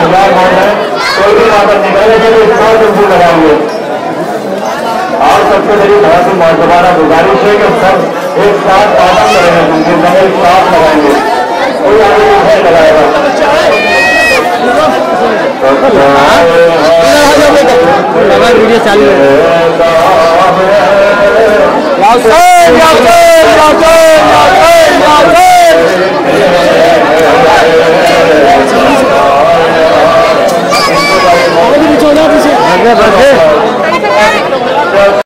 आसमदार तैयार हो। कोई भी वहाँ पर निकले लेकिन इस बार तुम लगाएँगे और सबसे मेरी बहुत ही मौजूदा गुजारिश है कि सब एक साथ पालन करेंगे उनके समय एक साथ लगाएँगे। कोई आगे नहीं लगाएगा। वीडियो चालू है बजे